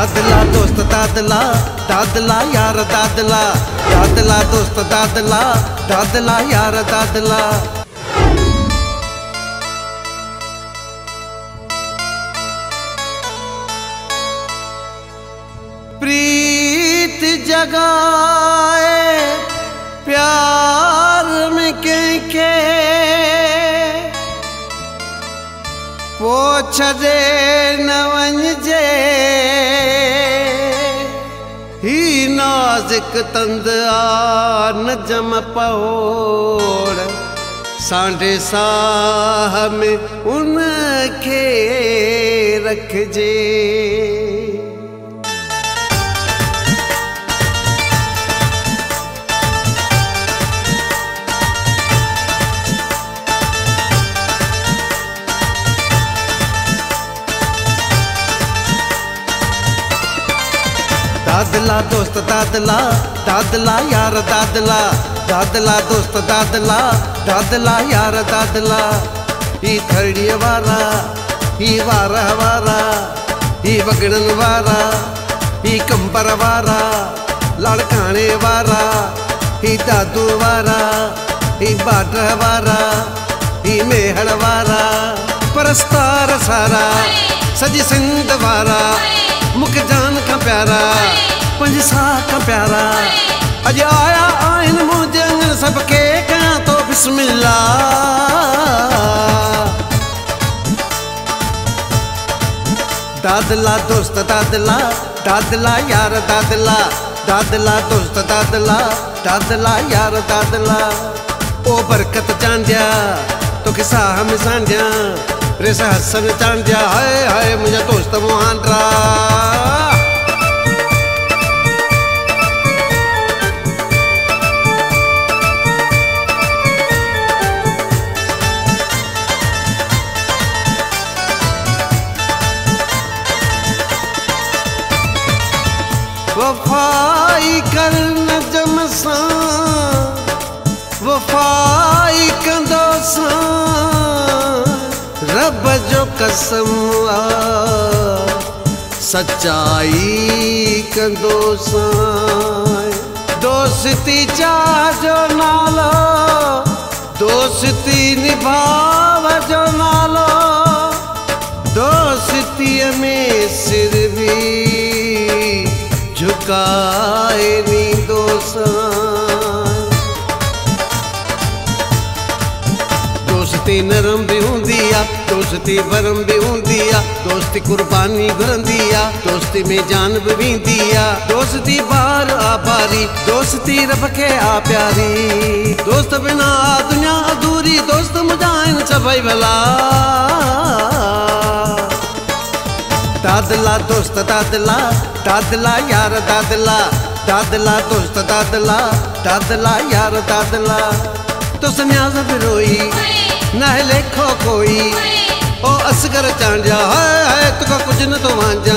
दादला, दोस्त दादला दादला यार दादला दादला, दोस्त दादला दादला यार दादला। प्रीत जगाए, प्यार में के के पोछ दे न नाज़ुक तंद आ न जम पहोड़। सांडे साह में उनखे रखजे दादला दोस्त दादला दादला यार दादला दादला दोस्त दादला दादला यार दादला ಈ ಥರ್ಡಿಯ ವಾರ ಈ ವಾರ ವಾರ ಈ ವಗಣನ ವಾರ ಈ ಕಂಬರ ವಾರ ಲಡ್ಕಾಣೆ ವಾರ ಈ ದಾದು ವಾರ ಈ ಬಾಡ್ರ ವಾರ ಈ ಮೇಹಳ ವಾರ ಪರಸ್ತಾರ ಸಾರ सजी सिंध वारा मूंखे जान खां प्यारा, पंज साह खां प्यारा। अॼु आया मुंहिंजे अंगण सभु के थो बिस्मिल्ला। दादला दोस्त, दादला दादला यार, दादला दादला दोस्त, दादला दादला यार, दादला। ओ बरकत चांडिया तोखे साह में रेस हसन चांडिया हाय हाय मुंहिंजा दोस्त मुहांडरा वफ़ाई कर नजम सां वफ़ाई कंदो रब जो कसम आ सचाई कंदो सां दोस्ती चाह जो नालो दोस्ती निभाव जो नालो दोस्तीअ में सिर बि झुकाए नींदो सां दोस्ती नरम भी आहे दोस्ती बरम भी आहे दोस्ती कुर्बानी घुरंदी आहे दोस्ती में जान बि वेंदी आहे दोस्ती बार आ बारी, दोस्ती रब खे आ प्यारी। दोस्त बिना दुनिया अधूरी, दोस्त मुंहिंजा आहिनि भला। दादला दोस्त, दादला दादला यार, दादला। दादला दोस्त, दादला दादला यार, दादला। तो संन्यास बि रोई। न लेखो कोई ओ असगर चांजा है, हाय तुका कुछ न तो वांजा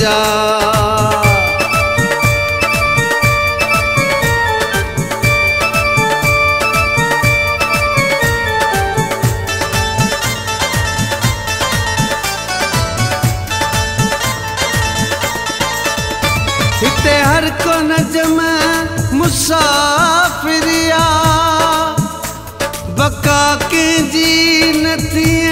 जा। हर को नजम मुसाफ़िरिया बका कंहिंजी न थियणिया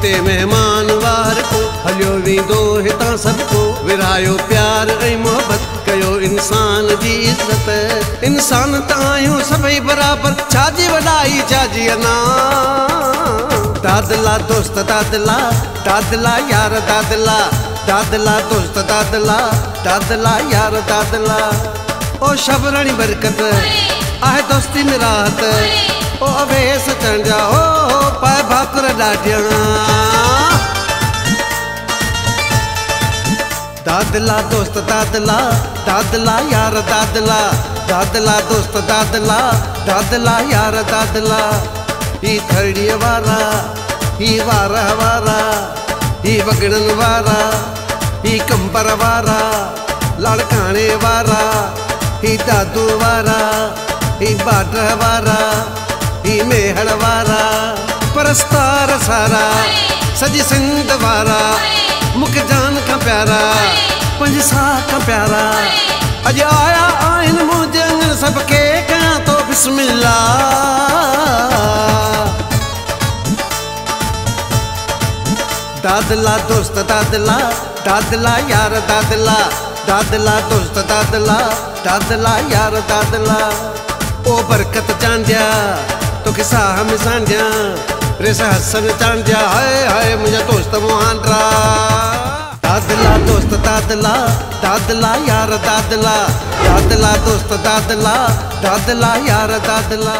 हिते महिमान वार को, हलियो वेंदो हितां सभु को विरायो प्यार ऐं मोहबत कयो इंसान जी इज़त इंसान त आहियूं सभई बराबरि, छाजी वॾाई, छाजी अना दादला दोस्त, दादला दादला यार, दादला। दादला दोस्त, दादला दादला यार, दादला। ओ शबरणी बरकत आहे दोस्ती में ओ अवेस चढ़ जा ओ दादला दोस्त, दादला दादला यार, दादला। दादला दोस्त, दादला दादला यार, दादला। ई थरडीअ वारा ई वारा वारा ई बगड़न वारा ई कंबर वारा, लड़काने वारा ई दादू वारा ई बाटर वारा ई मेहण वारा। परस्ता सारा, सजी सिंध वारा, मूंखे जान खां प्यारा, पंज साह खां प्यारा। अॼु आया आहिनि मुंहिंजे अंगण सभु के कयां दादला दोस्त, दादला दादला यार, दादला दादला दोस्त, दादला दादला यार, दादला। ओ बरकत चांडिया तोखे साह में सांडिया रेस हसन जा हाय हाय, मुझे दोस्त मोहन रा। दादला दोस्त, दादला दादला यार, दादला दादला दोस्त, दादला दादला यार, दादला।